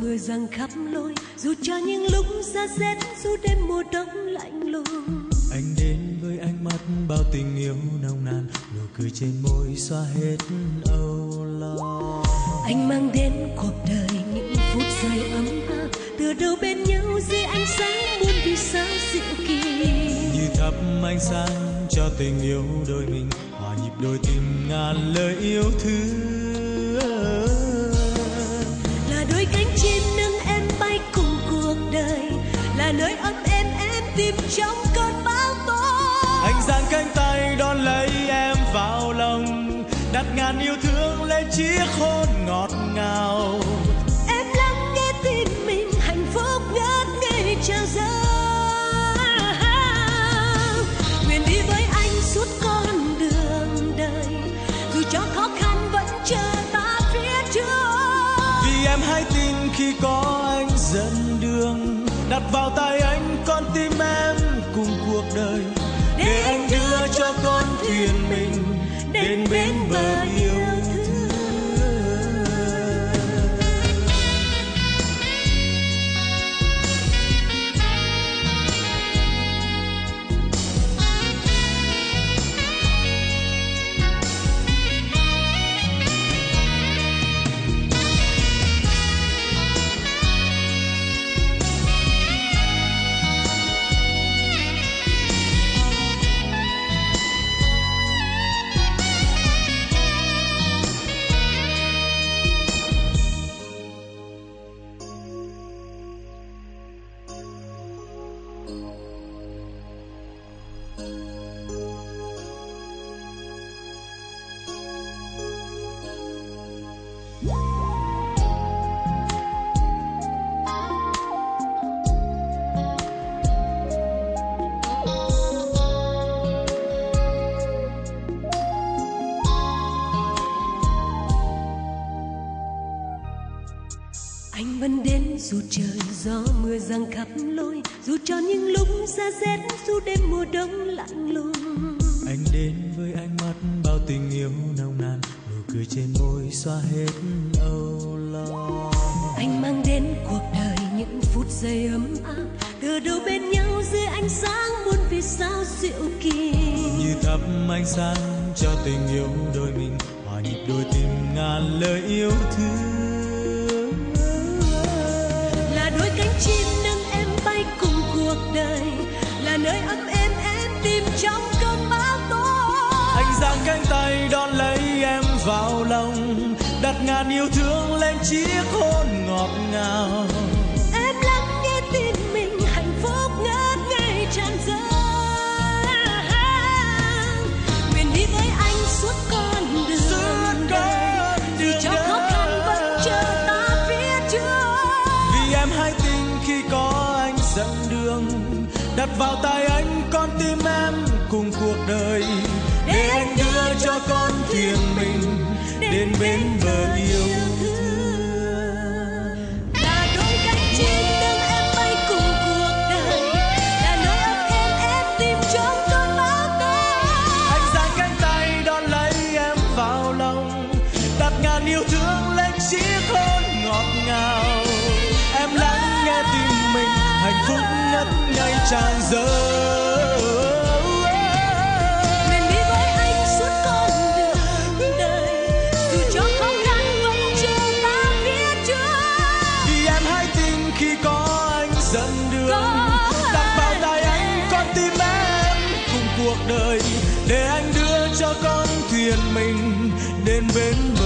mưa giăng khắp lối dù cho những lúc xa rét dù đêm mùa đông lạnh lùng. Anh đến với ánh mắt bao tình yêu nồng nàn nụ cười trên môi xóa hết âu lo. Anh mang đến cuộc đời những phút giây ấm áp từ đầu bên nhau dưới ánh sáng muôn vì sao dịu kỳ. Như thắp ánh sáng cho tình yêu đôi mình hòa nhịp đôi tim ngàn lời yêu thương trong cơn bão tố. Anh giang cánh tay đón lấy em vào lòng đặt ngàn yêu thương lên chiếc hôn ngọt ngào. Em lắng nghe tim mình hạnh phúc ngất ngây tràn dâng nguyện đi với anh suốt con đường đời dù cho khó khăn vẫn chờ ta phía trước. Vì em hãy tin khi có anh đường đặt vào tay anh con tim em cùng cuộc đời. Anh vẫn đến dù trời gió mưa giăng khắp lối, dù cho những lúc xa rét dù đêm mùa đông lạnh lùng anh đến với ánh mắt bao tình yêu nồng nàn cười trên môi xóa hết âu lo. Anh mang đến cuộc đời những phút giây ấm áp từ đầu bên nhau dưới ánh sáng muôn vì sao dịu kỳ như thắp ánh sáng cho tình yêu đôi mình hòa nhịp đôi tim ngàn lời yêu thương. Là đôi cánh chim nâng em bay cùng cuộc đời là nơi ấm êm em tìm trong cơn bão tố. Anh giang cánh tay đón lấy ngàn yêu thương lên chiếc hôn ngọt ngào. Em lắng nghe tim mình hạnh phúc ngất ngây tràn dâng nguyện đi với anh suốt con đường Suốt con dù đường cho khó khăn vẫn chờ ta phía trước. Vì em hãy tin khi có anh dẫn đường đặt vào tay anh con tim em cùng cuộc đời. Để anh đưa cho con thuyền mình đến bên bờ yêu. Thương là mình